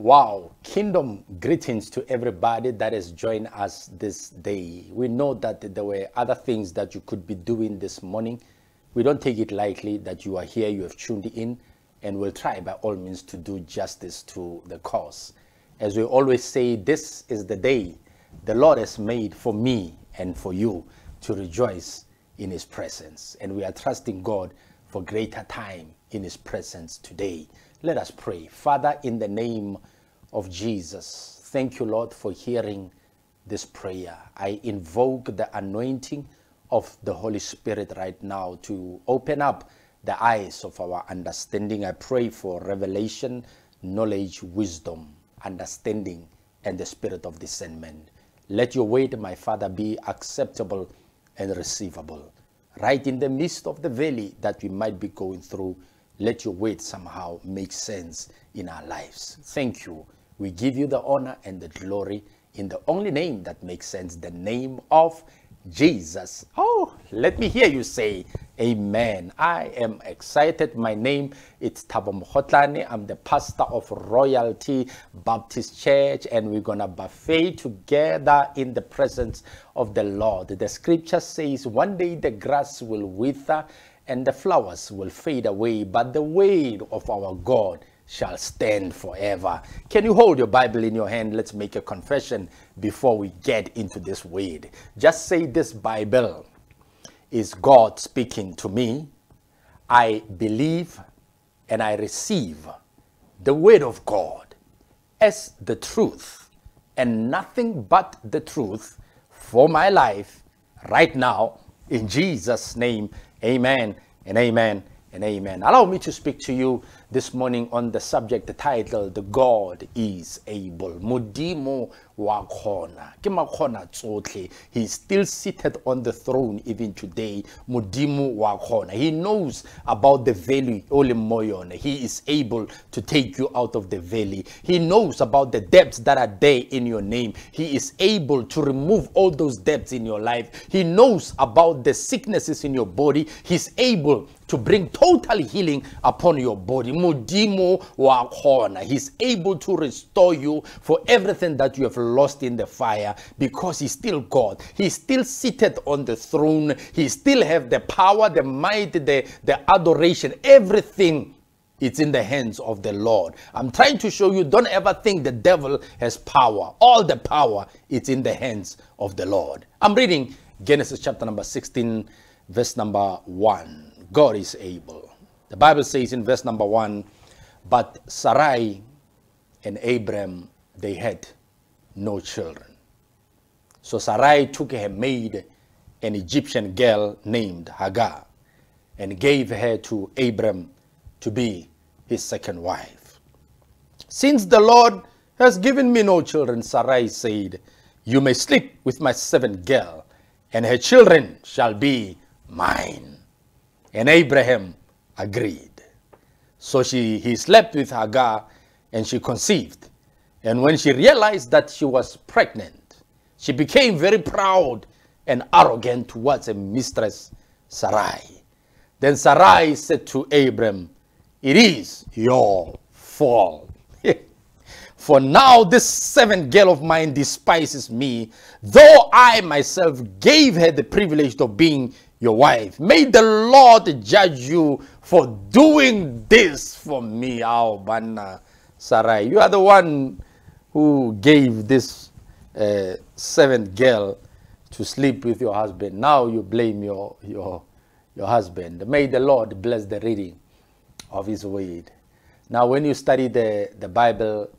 Wow, kingdom greetings to everybody that has joined us this day. We know that there were other things that you could be doing this morning. We don't take it lightly that you are here, you have tuned in, and we'll try by all means to do justice to the cause. As we always say, this is the day the Lord has made for me and for you to rejoice in His presence. And we are trusting God for greater time in His presence today. Let us pray. Father, in the name of Jesus, thank you, Lord, for hearing this prayer. I invoke the anointing of the Holy Spirit right now to open up the eyes of our understanding. I pray for revelation, knowledge, wisdom, understanding, and the spirit of discernment. Let your word, my Father, be acceptable and receivable. Right in the midst of the valley that we might be going through, let your word somehow make sense in our lives. Thank you. We give you the honor and the glory in the only name that makes sense, the name of Jesus. Oh, let me hear you say amen. I am excited. My name is Thabo Mogotlane. I'm the pastor of Royalty Baptist Church and we're going to buffet together in the presence of the Lord. The scripture says one day the grass will wither and the flowers will fade away, but the word of our God shall stand forever. Can you hold your Bible in your hand? Let's make a confession before we get into this word. Just say this Bible is God speaking to me. I believe and I receive the word of God as the truth and nothing but the truth for my life right now in Jesus name. Amen and amen and amen. Allow me to speak to you this morning on the subject the title God is able. Modimo wa khona. Ke makhona tsotlhe. He's still seated on the throne even today. Modimo wa khona. He knows about the valley moyone. He is able to take you out of the valley. He knows about the depths that are there in your name. He is able to remove all those depths in your life. He knows about the sicknesses in your body. He's able to bring total healing upon your body. Modimo wa khona. He's able to restore you for everything that you have lost in the fire because he's still God. He's still seated on the throne. He still have the power, the might, the, the adoration, everything it's in the hands of the Lord. I'm trying to show you don't ever think the devil has power. All the power it's in the hands of the Lord. I'm reading Genesis chapter number 16 verse number 1. God is able. The Bible says in verse number 1, but Sarai and Abram they had no children. So Sarai took her maid, an Egyptian girl named Hagar, and gave her to Abram to be his second wife. Since the Lord has given me no children, Sarai said, You may sleep with my servant girl, and her children shall be mine. And Abraham agreed. So she, he slept with Hagar and she conceived. And when she realized that she was pregnant, she became very proud and arrogant towards her mistress Sarai. Then Sarai said to Abram, It is your fault. For now this servant girl of mine despises me, though I myself gave her the privilege of being your wife. May the Lord judge you for doing this for me. Oh, Banna Sarai. You are the one who gave this uh, seventh girl to sleep with your husband. Now you blame your, your, your husband. May the Lord bless the reading of his word. Now, when you study the, the Bible,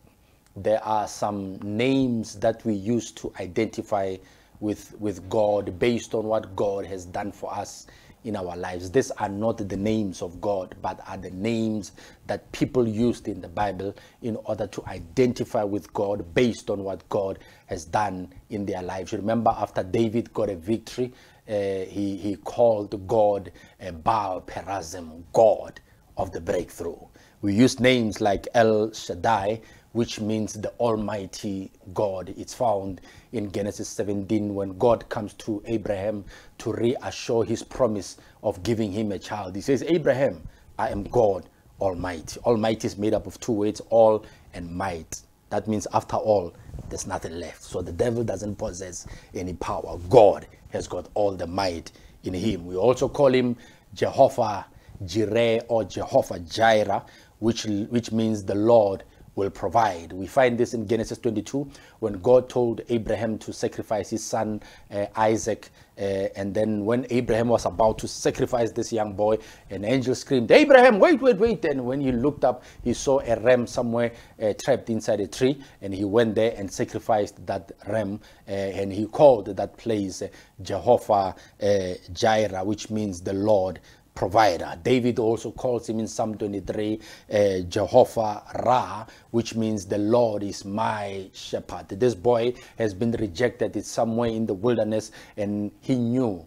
there are some names that we use to identify with, with God based on what God has done for us in our lives. These are not the names of God, but are the names that people used in the Bible in order to identify with God based on what God has done in their lives. You remember after David got a victory, uh, he, he called God uh, Baal Perazim, God of the breakthrough. We use names like El Shaddai, which means the Almighty God. It's found in Genesis 17 when God comes to Abraham to reassure his promise of giving him a child. He says, Abraham, I am God Almighty. Almighty is made up of two words, all and might. That means after all, there's nothing left. So the devil doesn't possess any power. God has got all the might in him. We also call him Jehovah Jireh or Jehovah Jireh, which, which means the Lord will provide. We find this in Genesis 22 when God told Abraham to sacrifice his son uh, Isaac. Uh, and then when Abraham was about to sacrifice this young boy, an angel screamed, Abraham, wait, wait, wait. And when he looked up, he saw a ram somewhere uh, trapped inside a tree. And he went there and sacrificed that ram. Uh, and he called that place Jehovah uh, Jireh, which means the Lord provider. David also calls him in Psalm 23 uh, Jehovah Ra, which means the Lord is my shepherd. This boy has been rejected. It's somewhere in the wilderness, and he knew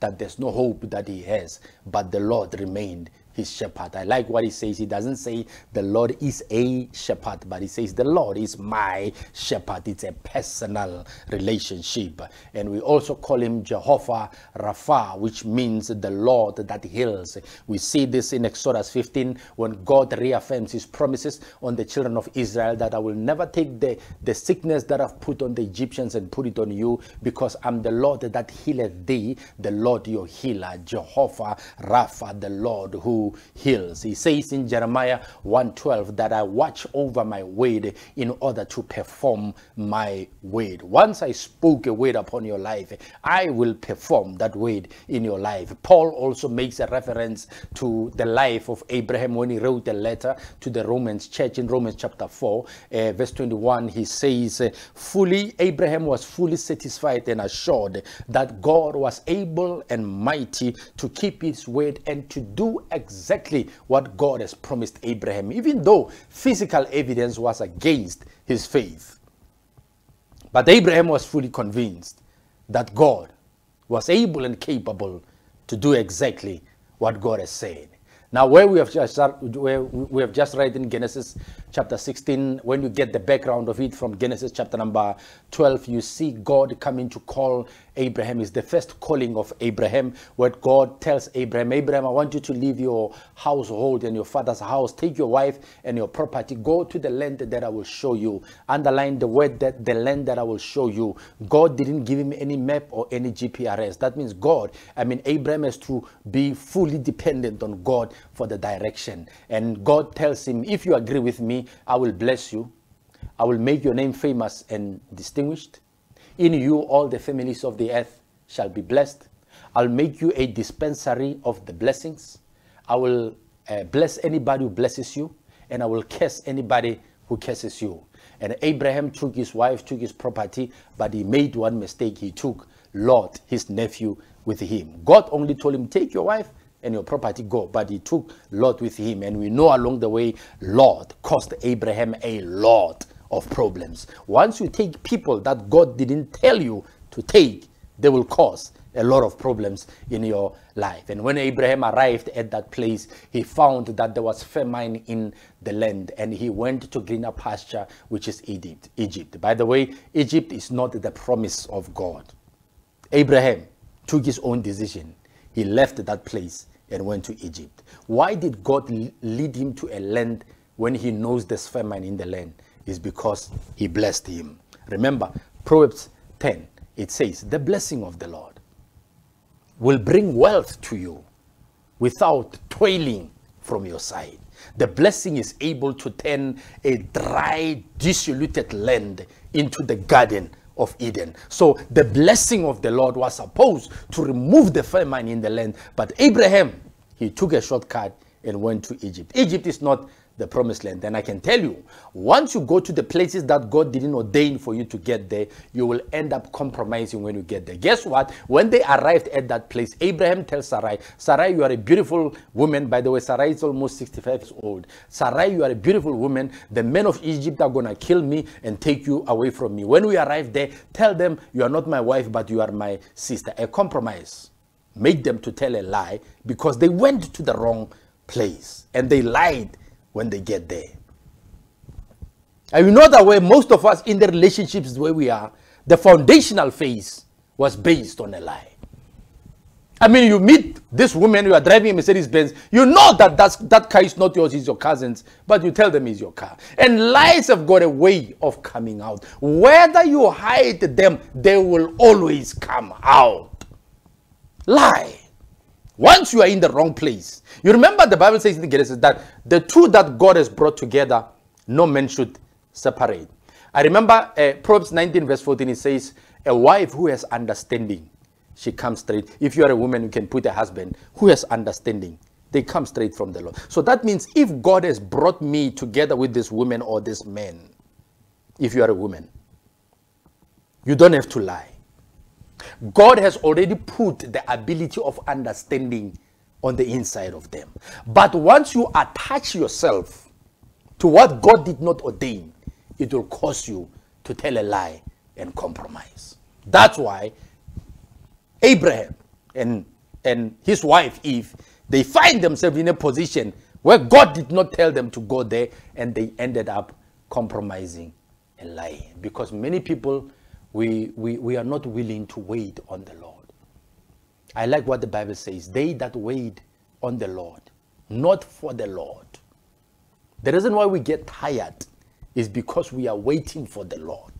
that there's no hope that he has, but the Lord remained his shepherd. I like what he says. He doesn't say the Lord is a shepherd, but he says the Lord is my shepherd. It's a personal relationship. And we also call him Jehovah Rapha, which means the Lord that heals. We see this in Exodus 15 when God reaffirms his promises on the children of Israel that I will never take the, the sickness that I've put on the Egyptians and put it on you because I'm the Lord that healeth thee, the Lord your healer, Jehovah Rapha, the Lord who heals. He says in Jeremiah 1:12 that I watch over my word in order to perform my word. Once I spoke a word upon your life, I will perform that word in your life. Paul also makes a reference to the life of Abraham when he wrote a letter to the Romans church in Romans chapter 4, uh, verse 21. He says, Fully, Abraham was fully satisfied and assured that God was able and mighty to keep his word and to do exactly exactly what God has promised Abraham, even though physical evidence was against his faith. But Abraham was fully convinced that God was able and capable to do exactly what God has said. Now, where we have just where we have just read in Genesis chapter 16, when you get the background of it from Genesis chapter number 12, you see God coming to call Abraham. Is the first calling of Abraham, where God tells Abraham, Abraham, I want you to leave your household and your father's house, take your wife and your property, go to the land that I will show you. Underline the word that the land that I will show you. God didn't give him any map or any GPRS. That means God, I mean, Abraham has to be fully dependent on God for the direction. And God tells him, If you agree with me, I will bless you. I will make your name famous and distinguished. In you, all the families of the earth shall be blessed. I'll make you a dispensary of the blessings. I will uh, bless anybody who blesses you, and I will curse anybody who curses you. And Abraham took his wife, took his property, but he made one mistake. He took Lot, his nephew, with him. God only told him, Take your wife and your property go. But he took Lot with him. And we know along the way, Lot cost Abraham a lot of problems. Once you take people that God didn't tell you to take, they will cause a lot of problems in your life. And when Abraham arrived at that place, he found that there was famine in the land and he went to greener pasture, which is Egypt. Egypt. By the way, Egypt is not the promise of God. Abraham took his own decision. He left that place and went to Egypt. Why did God lead him to a land when he knows there's famine in the land? Is because he blessed him. Remember, Proverbs 10, it says, The blessing of the Lord will bring wealth to you without toiling from your side. The blessing is able to turn a dry, disoluted land into the garden of Eden. So the blessing of the Lord was supposed to remove the famine in the land. But Abraham, he took a shortcut and went to Egypt. Egypt is not the promised land. And I can tell you, once you go to the places that God didn't ordain for you to get there, you will end up compromising when you get there. Guess what? When they arrived at that place, Abraham tells Sarai, Sarai, you are a beautiful woman. By the way, Sarai is almost 65 years old. Sarai, you are a beautiful woman. The men of Egypt are going to kill me and take you away from me. When we arrive there, tell them you are not my wife, but you are my sister. A compromise. Make them to tell a lie because they went to the wrong place and they lied when they get there. And you know that way most of us in the relationships where we are, the foundational phase was based on a lie. I mean, you meet this woman, you are driving a Mercedes Benz, you know that that's, that car is not yours, it's your cousin's, but you tell them it's your car. And lies have got a way of coming out. Whether you hide them, they will always come out. Lie. Once you are in the wrong place. You remember the Bible says in Genesis that the two that God has brought together, no man should separate. I remember uh, Proverbs 19, verse 14, it says, A wife who has understanding she comes straight. If you are a woman, you can put a husband who has understanding. They come straight from the Lord. So that means if God has brought me together with this woman or this man, if you are a woman, you don't have to lie. God has already put the ability of understanding on the inside of them. But once you attach yourself to what God did not ordain, it will cause you to tell a lie and compromise. That's why Abraham and, and his wife Eve, they find themselves in a position where God did not tell them to go there and they ended up compromising and lying. Because many people, we, we, we are not willing to wait on the Lord. I like what the Bible says they that wait on the Lord, not for the Lord. The reason why we get tired is because we are waiting for the Lord.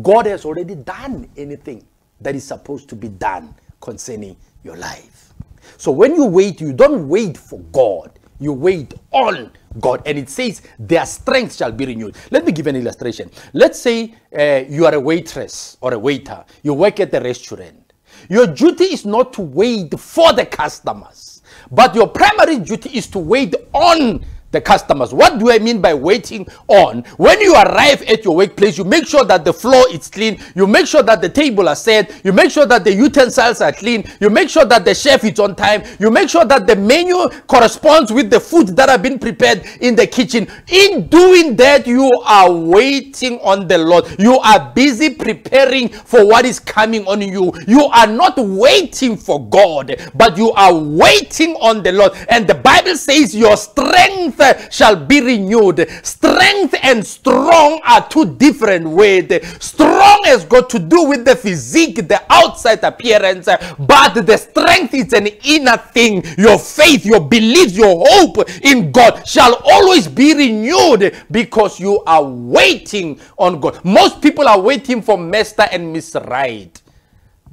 God has already done anything that is supposed to be done concerning your life. So when you wait, you don't wait for God, you wait on God. And it says, their strength shall be renewed. Let me give an illustration. Let's say uh, you are a waitress or a waiter, you work at a restaurant. Your duty is not to wait for the customers, but your primary duty is to wait on the customers. What do I mean by waiting on? When you arrive at your workplace, you make sure that the floor is clean. You make sure that the table are set. You make sure that the utensils are clean. You make sure that the chef is on time. You make sure that the menu corresponds with the food that have been prepared in the kitchen. In doing that, you are waiting on the Lord. You are busy preparing for what is coming on you. You are not waiting for God, but you are waiting on the Lord. And the Bible says your strength strength shall be renewed. Strength and strong are two different words. Strong has got to do with the physique, the outside appearance, but the strength is an inner thing. Your faith, your belief, your hope in God shall always be renewed because you are waiting on God. Most people are waiting for Master and Miss Right,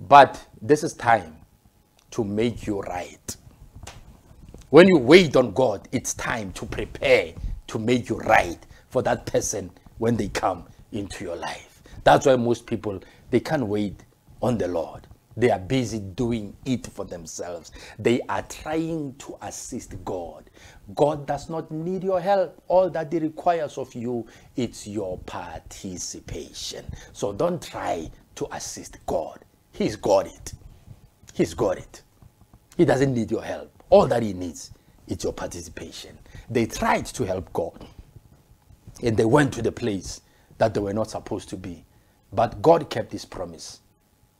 but this is time to make you right. When you wait on God, it's time to prepare to make you right for that person when they come into your life. That's why most people they can't wait on the Lord. They are busy doing it for themselves. They are trying to assist God. God does not need your help. All that He requires of you it's your participation. So don't try to assist God. He's got it. He's got it. He doesn't need your help. All that he needs is your participation. They tried to help God and they went to the place that they were not supposed to be. But God kept his promise.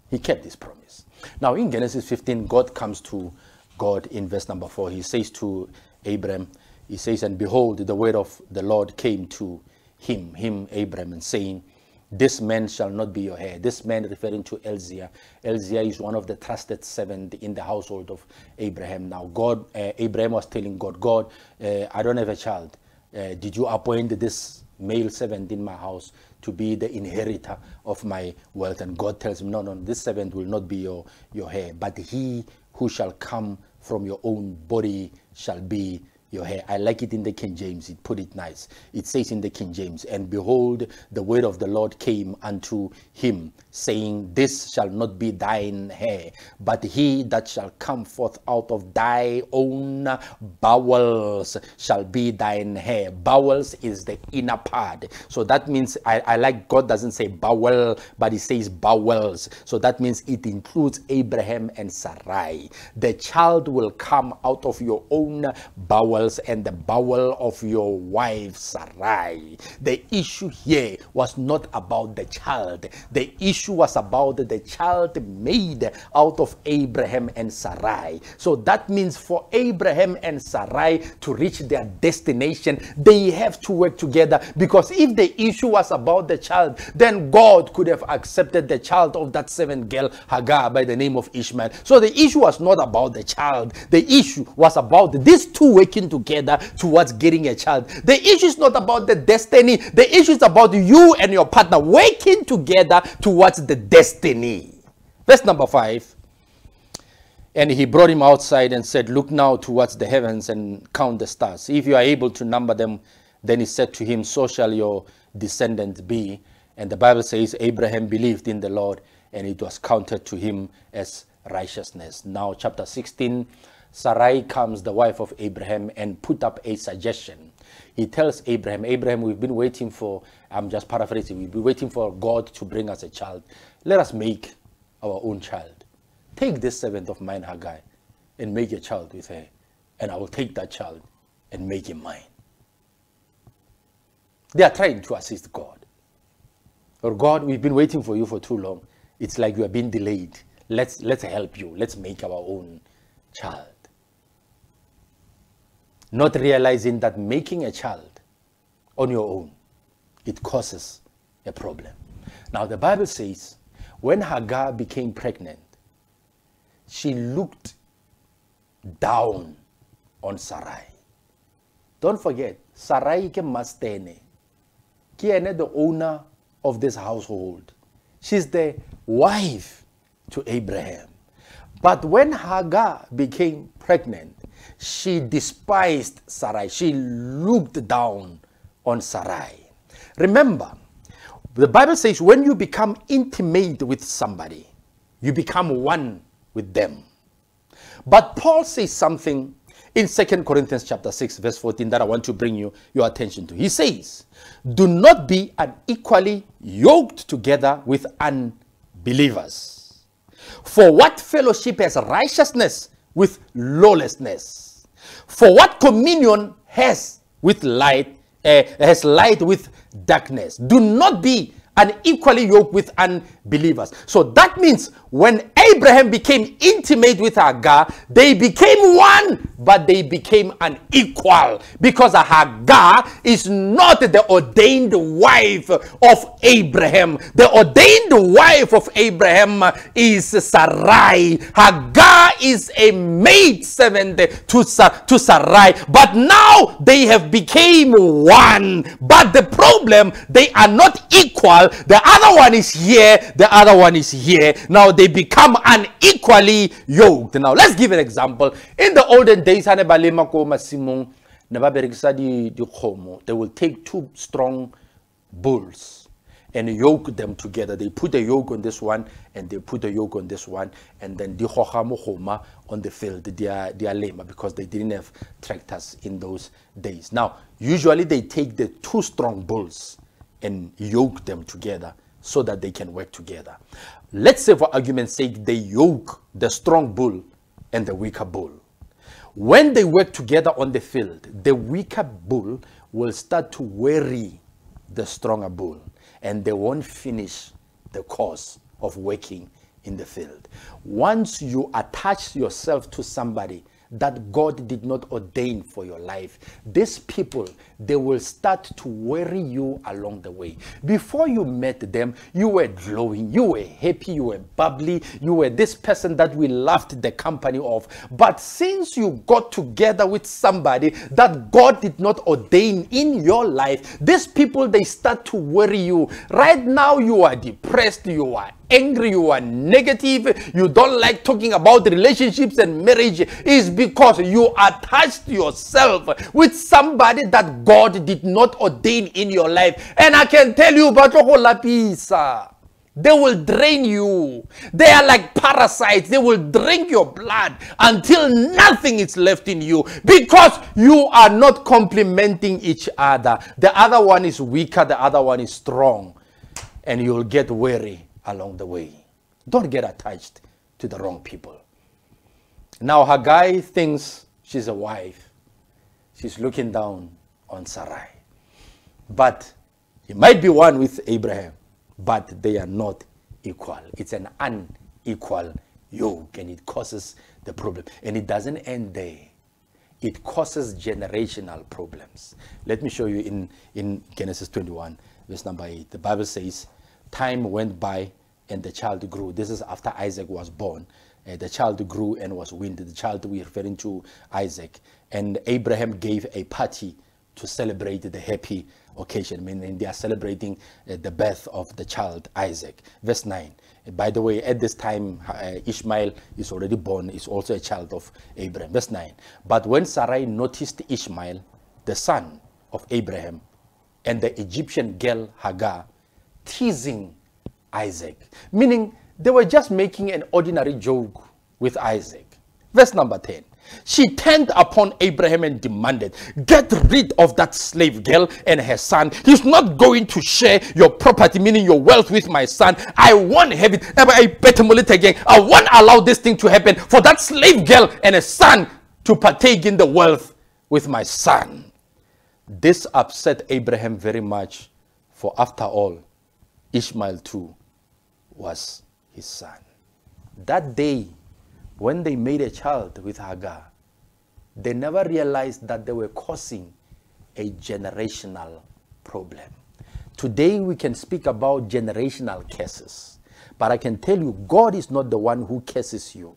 He kept his promise. Now in Genesis 15, God comes to God in verse number 4. He says to Abram, he says, And behold, the word of the Lord came to him, him, Abram, and saying, this man shall not be your heir. This man referring to Eliezer. Eliezer is one of the trusted seven in the household of Abraham. Now, God, uh, Abraham was telling God, God, uh, I don't have a child. Uh, did you appoint this male servant in my house to be the inheritor of my wealth? And God tells him, no, no, this servant will not be your, your heir, but he who shall come from your own body shall be your hair. I like it in the King James. It put it nice. It says in the King James, And behold, the word of the Lord came unto him, saying, This shall not be thine hair, but he that shall come forth out of thy own bowels shall be thine hair. Bowels is the inner part. So that means, I, I like God doesn't say bowel, but he says bowels. So that means it includes Abraham and Sarai. The child will come out of your own bowels bowels and the bowel of your wife Sarai. The issue here was not about the child. The issue was about the child made out of Abraham and Sarai. So that means for Abraham and Sarai to reach their destination, they have to work together because if the issue was about the child, then God could have accepted the child of that seventh girl, Hagar, by the name of Ishmael. So the issue was not about the child. The issue was about these two working together towards getting a child. The issue is not about the destiny. The issue is about you and your partner working together towards the destiny. Verse number five. And he brought him outside and said, Look now towards the heavens and count the stars. If you are able to number them, then he said to him, So shall your descendants be. And the Bible says, Abraham believed in the Lord, and it was counted to him as righteousness. Now, chapter 16, Sarai comes, the wife of Abraham, and put up a suggestion. He tells Abraham, Abraham, we've been waiting for, I'm just paraphrasing, we've been waiting for God to bring us a child. Let us make our own child. Take this servant of mine, Hagar, and make a child with her, and I will take that child and make him mine. They are trying to assist God. Or God, we've been waiting for you for too long. It's like you are being delayed. Let's, let's help you. Let's make our own child. Not realizing that making a child on your own, it causes a problem. Now the Bible says, when Hagar became pregnant, she looked down on Sarai. Don't forget, Sarai ke mastene. Kiene the owner of this household. She's the wife to Abraham. But when Hagar became pregnant, she despised Sarai. She looked down on Sarai. Remember, the Bible says when you become intimate with somebody, you become one with them. But Paul says something in 2 Corinthians chapter 6 verse 14 that I want to bring you your attention to. He says, "Do not be unequally yoked together with unbelievers. For what fellowship has righteousness with lawlessness? For what communion has with light uh, has light with darkness? Do not be unequally yoked with unbelievers. So that means when Abraham became intimate with Hagar, they became one, but they became unequal because Hagar is not the ordained wife of Abraham. The ordained wife of Abraham is Sarai. Hagar is a maid servant to, to Sarai, but now they have became one. But the problem, they are not equal. The other one is here, the other one is here. Now they become unequally yoked. Now let's give an example. In the olden days, they will take two strong bulls and yoke them together. They put a yoke on this one and they put a yoke on this one and then the hohama on the field, they are, lame because they didn't have tractors in those days. Now, usually they take the two strong bulls and yoke them together so that they can work together. Let's say for argument's sake, they yoke the strong bull and the weaker bull. When they work together on the field, the weaker bull will start to worry the stronger bull and they won't finish the course of working in the field. Once you attach yourself to somebody that God did not ordain for your life. These people, they will start to worry you along the way. Before you met them, you were glowing, you were happy, you were bubbly, you were this person that we loved the company of. But since you got together with somebody that God did not ordain in your life, these people, they start to worry you. Right now, you are depressed, you are angry, you are negative, you don't like talking about relationships and marriage is because you attached yourself with somebody that God did not ordain in your life. And I can tell you, Lapisa. They will drain you. They are like parasites. They will drink your blood until nothing is left in you because you are not complementing each other. The other one is weaker, the other one is strong, and you'll get weary along the way. Don't get attached to the wrong people. Now, Hagar thinks she's a wife. she's looking down on Sarai. But he might be one with Abraham, but they are not equal. It's an unequal yoke and it causes the problem. And it doesn't end there. It causes generational problems. Let me show you in, in Genesis 21, verse number 8. The Bible says, Time went by and the child grew. This is after Isaac was born. Uh, the child grew and was weaned. The child we're referring to Isaac. And Abraham gave a party to celebrate the happy occasion, meaning they are celebrating uh, the birth of the child Isaac. Verse 9. By the way, at this time, uh, Ishmael is already born, is also a child of Abraham. Verse 9. But when Sarai noticed Ishmael, the son of Abraham, and the Egyptian girl Hagar teasing Isaac, meaning they were just making an ordinary joke with Isaac. Verse number 10. She turned upon Abraham and demanded, Get rid of that slave girl and her son. He's not going to share your property, meaning your wealth, with my son. I won't have it. I better again. I won't allow this thing to happen for that slave girl and a son to partake in the wealth with my son. This upset Abraham very much, for after all, Ishmael too was his son. That day, when they made a child with Hagar, they never realized that they were causing a generational problem. Today we can speak about generational curses, but I can tell you God is not the one who curses you.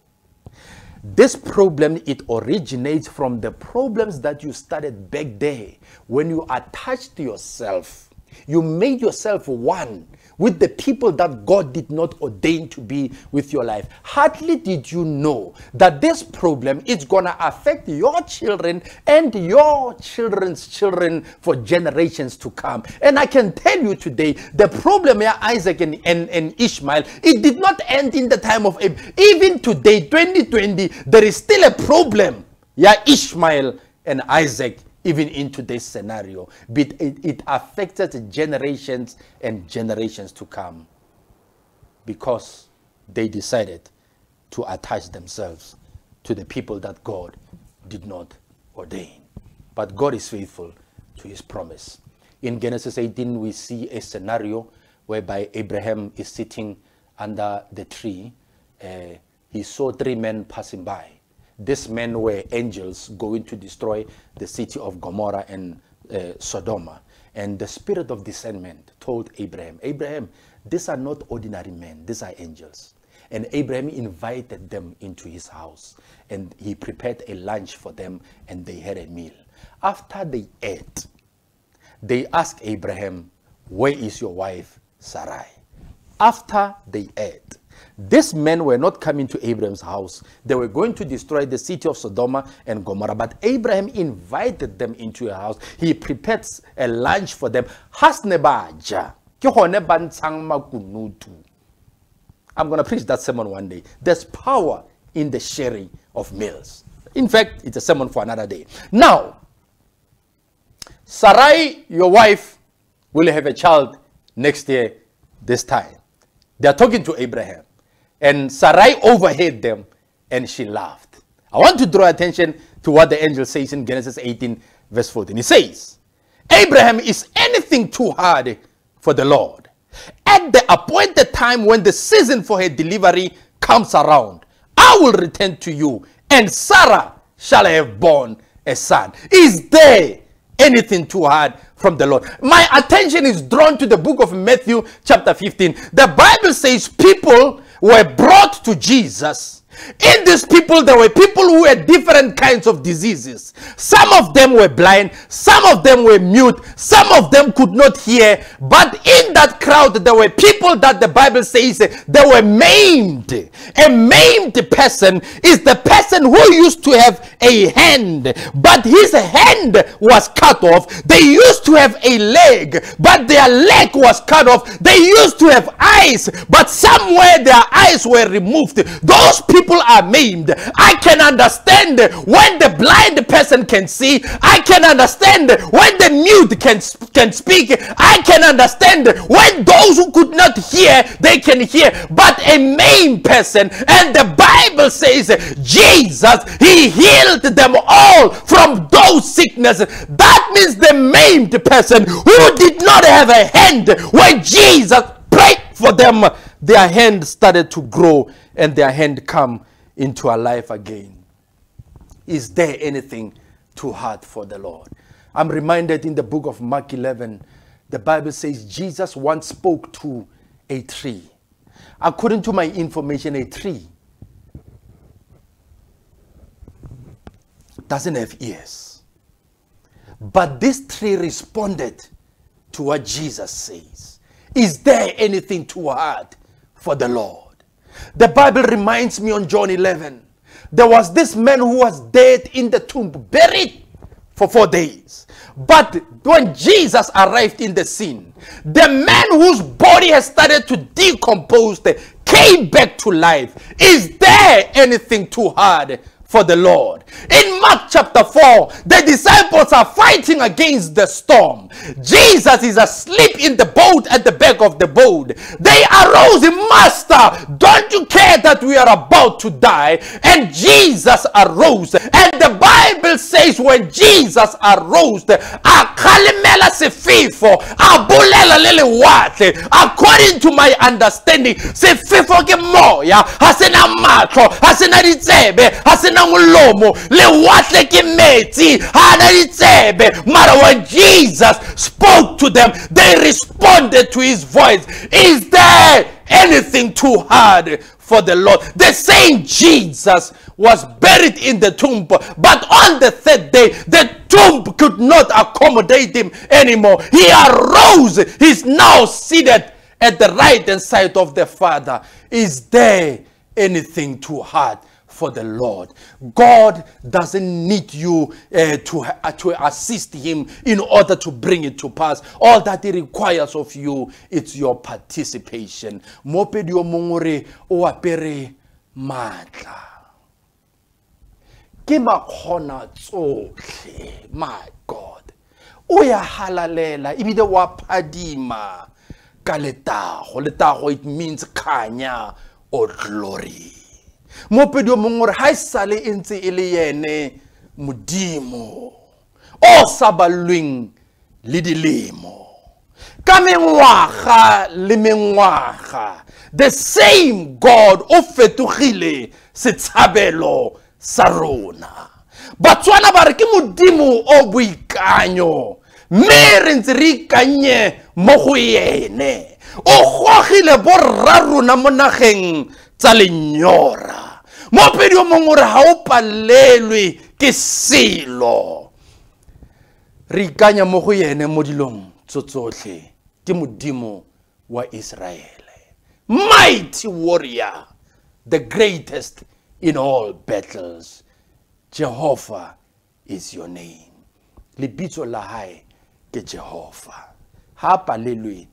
This problem, it originates from the problems that you started back there when you attached yourself. You made yourself one with the people that God did not ordain to be with your life. Hardly did you know that this problem is going to affect your children and your children's children for generations to come. And I can tell you today, the problem here, Isaac and, and, and Ishmael, it did not end in the time of Abraham. Even today, 2020, there is still a problem. Yeah, Ishmael and Isaac even into this scenario. But it, it affected generations and generations to come because they decided to attach themselves to the people that God did not ordain. But God is faithful to his promise. In Genesis 18, we see a scenario whereby Abraham is sitting under the tree. Uh, he saw three men passing by these men were angels going to destroy the city of Gomorrah and uh, Sodom. And the spirit of discernment told Abraham, Abraham, these are not ordinary men, these are angels. And Abraham invited them into his house and he prepared a lunch for them and they had a meal. After they ate, they asked Abraham, Where is your wife Sarai? After they ate, these men were not coming to Abraham's house. They were going to destroy the city of Sodom and Gomorrah. But Abraham invited them into a house. He prepared a lunch for them. Hasnebaja. I'm going to preach that sermon one day. There's power in the sharing of meals. In fact, it's a sermon for another day. Now, Sarai, your wife, will have a child next year, this time. They are talking to Abraham. And Sarai overheard them and she laughed. I want to draw attention to what the angel says in Genesis 18, verse 14. He says, Abraham is anything too hard for the Lord. At the appointed time when the season for her delivery comes around, I will return to you, and Sarah shall have born a son. Is there anything too hard from the Lord. My attention is drawn to the book of Matthew, chapter 15. The Bible says people were brought to Jesus in these people, there were people who had different kinds of diseases. Some of them were blind, some of them were mute, some of them could not hear. But in that crowd, there were people that the Bible says they were maimed. A maimed person is the person who used to have a hand, but his hand was cut off. They used to have a leg, but their leg was cut off. They used to have eyes, but somewhere their eyes were removed. Those people people are maimed. I can understand when the blind person can see. I can understand when the mute can, can speak. I can understand when those who could not hear, they can hear. But a maimed person, and the Bible says Jesus, he healed them all from those sicknesses. That means the maimed person who did not have a hand when Jesus prayed for them, their hand started to grow and their hand come into a life again. Is there anything too hard for the Lord? I'm reminded in the book of Mark 11, the Bible says Jesus once spoke to a tree. According to my information, a tree doesn't have ears. But this tree responded to what Jesus says. Is there anything too hard for the Lord? The Bible reminds me on John 11, there was this man who was dead in the tomb, buried for four days. But when Jesus arrived in the scene, the man whose body has started to decompose came back to life. Is there anything too hard for the Lord. In Mark chapter 4, the disciples are fighting against the storm. Jesus is asleep in the boat at the back of the boat. They arose, Master, don't you care that we are about to die? And Jesus arose. And the Bible says when Jesus arose, akhalimela sefifo, abulela lele watle. According to my understanding, sefifo ke moya, hasena matlo, hasena ditsebe, hasena na molomo lewatle ke metsi ga ditsebe mara when jesus spoke to them they responded to his voice. Is there anything too hard for the lord? The same jesus was buried in the tomb but on the third day the tomb could not accommodate him anymore he arose he's now seated at the right hand side of the father is there anything too hard for the Lord. God doesn't need you uh, to, uh, to assist him in order to bring it to pass. All that he requires of you, is your participation. O apere matla. Ke makgona tsohle, my God. O ya halalela, ibile wa phadima ka letago. Letago it means kanya or glory mopedi o mongwe gore ga e sale e ntse e le yene modimo o sa ballweng le dilemo ka mengwaga le mengwaga the same god o fetogile setshabelo sa rona. Batswana ba re ke modimo o boikanyo mme re ntse re ikanye mo go ene o gogile borra rona mo nageng tsa lenyora. Mopedi o mongwe gore ga o palelwe ke selo. Re ikanya mo go yene mo dilong tso tsotlhe ke modimo wa israele. Mighty warrior the greatest in all battles jehovah is your name. Lebitso la hae ke jehova ha palelwe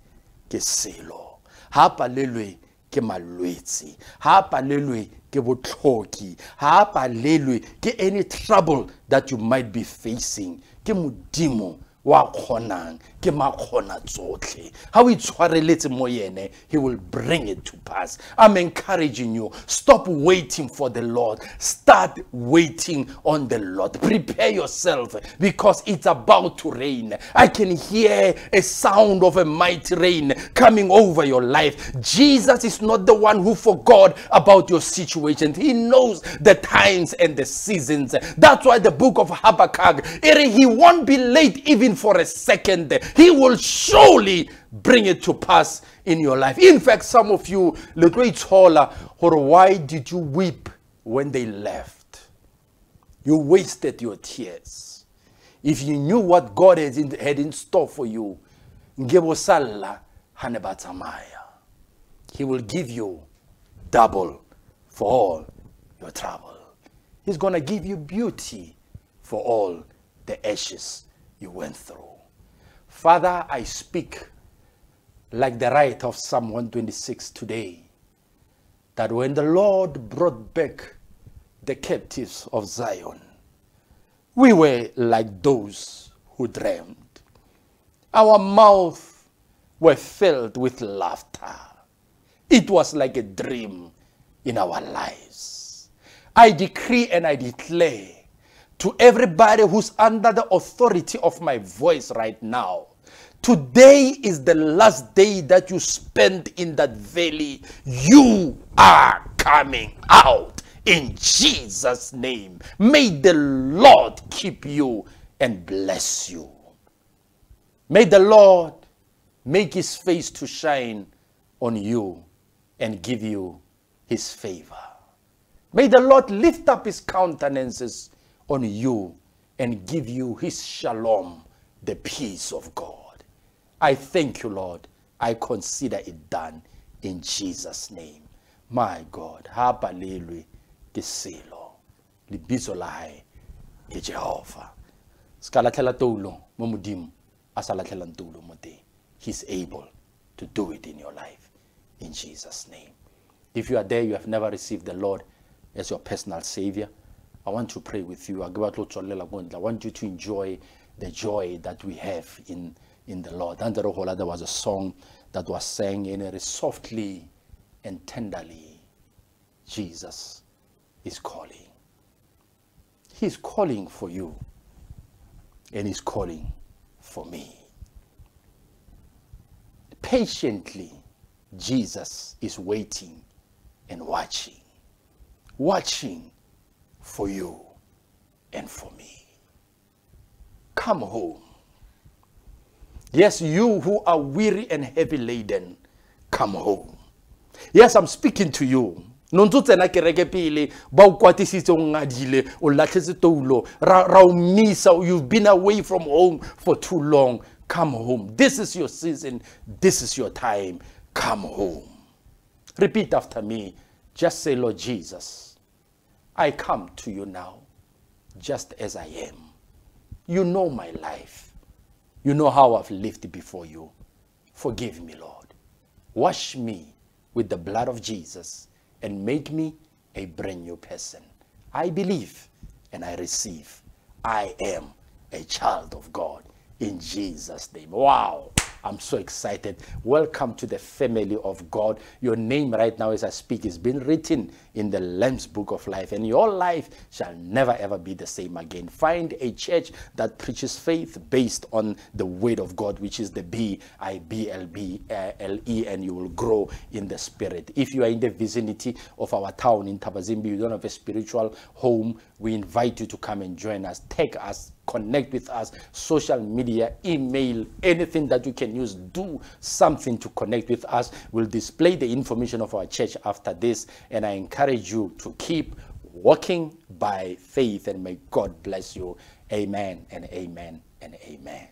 ke selo. Ha palelwe ke malwetse. Ha palelwe ke botlhoki. Ha a palelwe ke any trouble that you might be facing. Ke modimo wa kgonang ke makgona tsotlhe ga o itshwareletse mo yene he will bring it to pass. I'm encouraging you stop waiting for the lord. Start waiting on the lord. Prepare yourself because it's about to rain. I can hear a sound of a mighty rain coming over your life. Jesus is not the one who forgot about your situation. He knows the times and the seasons. That's why the book of habakkuk he won't be late even for a second he will surely bring it to pass in your life. In fact, some of you, the great or why did you weep when they left? You wasted your tears. If you knew what God had in, had in store for you, he will give you double for all your trouble. He's going to give you beauty for all the ashes you went through. Father, I speak like the right of Psalm 126 today, that when the Lord brought back the captives of Zion, we were like those who dreamed. Our mouth were filled with laughter. It was like a dream in our lives. I decree and I declare to everybody who's under the authority of my voice right now. Today is the last day that you spend in that valley. You are coming out in Jesus' name. May the Lord keep you and bless you. May the Lord make his face to shine on you and give you his favor. May the Lord lift up his countenances on you and give you his shalom, the peace of God. I thank you, Lord. I consider it done in Jesus' name. My God, ha palelwe ke selo. Lebitso la hae ke Jehova. Ska latlhela toulo mo modimo. He's able to do it in your life in Jesus' name. If you are there, you have never received the Lord as your personal Savior, I want to pray with you. I want you to enjoy the joy that we have in, in the Lord. And there was a song that was sang in it softly and tenderly. Jesus is calling. He's calling for you, and He's calling for me. Patiently, Jesus is waiting and watching, watching for you and for me. Come home. Yes, you who are weary and heavy laden, come home. Yes, I'm speaking to you. no ntse tsena kereke pele ba o kwatisitse o ngadile o latlhetse toulo ra o misa you've been away from home for too long come home this is your season this is your time come home repeat after me just say lord jesus i come to you now just as i am you know my life you know how i've lived before you forgive me lord wash me with the blood of jesus and make me a brand new person. I believe and I receive. I am a child of God in Jesus' name. Wow. I'm so excited. Welcome to the family of God. Your name right now as I speak is being written in the Lamb's Book of Life, and your life shall never ever be the same again. Find a church that preaches faith based on the Word of God, which is the B I B L B uh, L E, and you will grow in the Spirit. If you are in the vicinity of our town in Thabazimbi, you don't have a spiritual home, we invite you to come and join us. Take us connect with us social media email anything that you can use do something to connect with us. We'll display the information of our church after this and i encourage you to keep walking by faith and may god bless you. Amen and amen and amen.